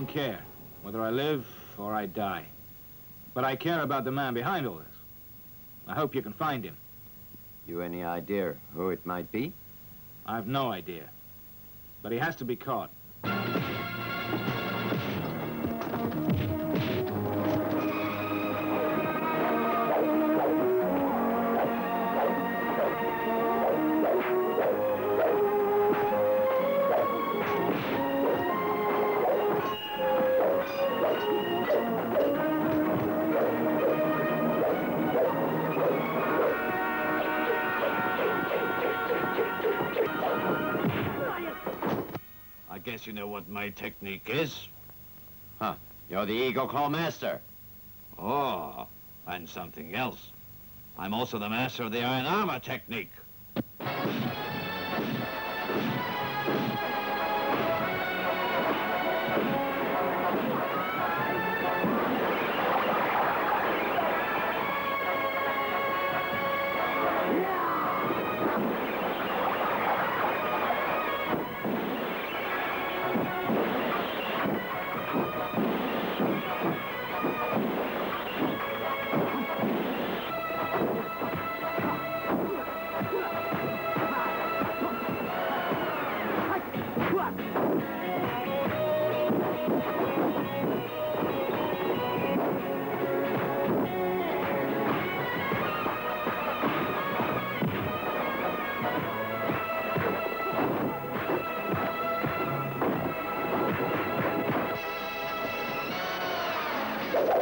don't care whether I live or I die. But I care about the man behind all this. I hope you can find him. You any idea who it might be? I've no idea. But he has to be caught. Guess you know what my technique is. Huh. You're the Eagle Claw Master. Oh, and something else. I'm also the master of the iron armor technique.